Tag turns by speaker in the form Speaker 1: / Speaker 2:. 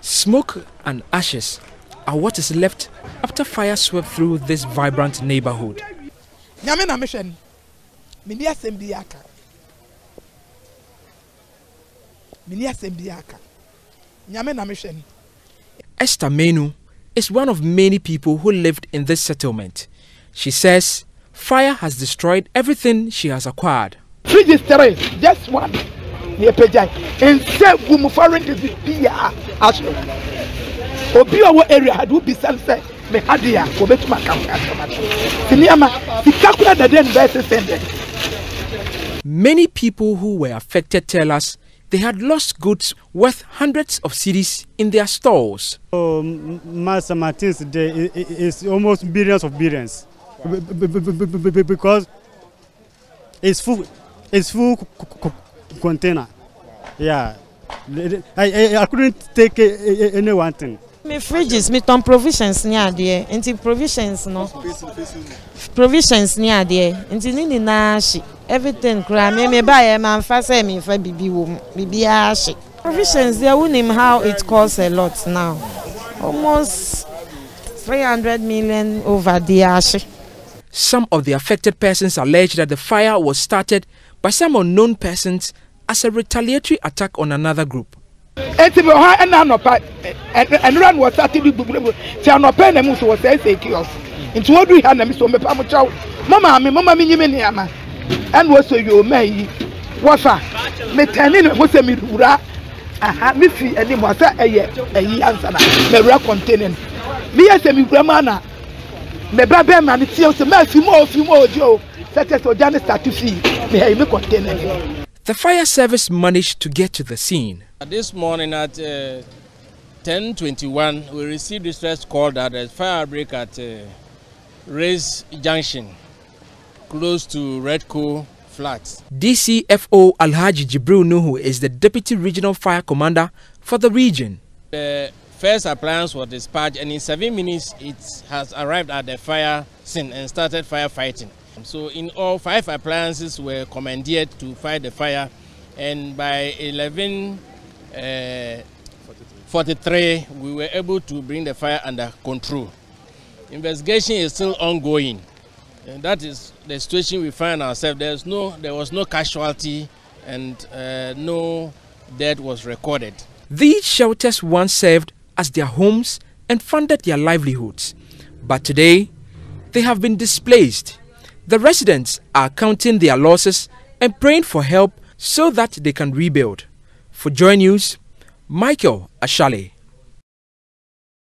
Speaker 1: Smoke and ashes are what is left after fire swept through this vibrant neighborhood. Esther Menu is one of many people who lived in this settlement. She says fire has destroyed everything she has acquired.
Speaker 2: Three three, just one. Nse gum foreign bia aso. Obi owo area had wo bisa sɛ me hade a wobɛtumi aka ho asɛm ato. Siniama, sika kura dade ne bɛyɛ sɛsɛn
Speaker 1: Many people who were affected tell us they had lost goods worth hundreds of cedis in their stores.
Speaker 3: Um, oh, Master Martins Day is almost billions of billions because it's full, it's full container. Yeah, I, I, I couldn't take any one thing.
Speaker 4: Me fridges, me ton provisions ni adeɛ nti provisions no provisions ni adeɛ nti ne nyinaa hye everything kura me me ba yɛ ma nfa sɛ me nfa bibi mu bibi ahye provisions deɛ wunim how it costs a lot now. Almost three hundred million over the ahye.
Speaker 1: Some of the affected persons allege that the fire was started by some unknown persons as a retaliatory attack on another group.
Speaker 2: eti bi hɔ ɛna anɔpa ɛnura no wɔsa ti bi gbogbo ti anɔpa na mu so wɔsɛ ɛsɛ kios. Nti wɔdu ha na so mepa mo kyɛw mo maame mo ma mi nyi mi nneɛma ɛna wɔsɔ yi. O mɛ yi wɔfa metɛni na mo sɛ mi wura aha mi fi anim wɔsɛ ɛyɛ ɛyi ansa na. Mɛ wura kɔntɛnɛ no mi yɛ sɛ mi wura mu ana mɛ ba bɛɛ ma mi tie sɛ mɛ fi mu o fi mu o di o sɛ tɛ sɛ ɔgya ne stati fi mɛ ɛyi mi kɔntɛnɛ no.
Speaker 1: The fire service managed to get to the scene.
Speaker 5: This morning at uh, 10:21, we received a distress call that there's fire break at uh, Race Junction, close to Redco Flats.
Speaker 1: DCFO Alhaji Jibril Nuhu is the deputy regional fire commander for the region.
Speaker 5: The first appliance was dispatched, and in seven minutes, it has arrived at the fire scene and started firefighting. So in all, five appliances were commandeered to fight the fire, and by 11 uh, 43, we were able to bring the fire under control. Investigation is still ongoing. And that is the situation we find ourselves. There's no, there was no casualty and uh, no death was recorded.
Speaker 1: These shelters once served as their homes and funded their livelihoods. But today, they have been displaced the residents are counting their losses and praying for help so that they can rebuild. For Joy News, Michael Ashale.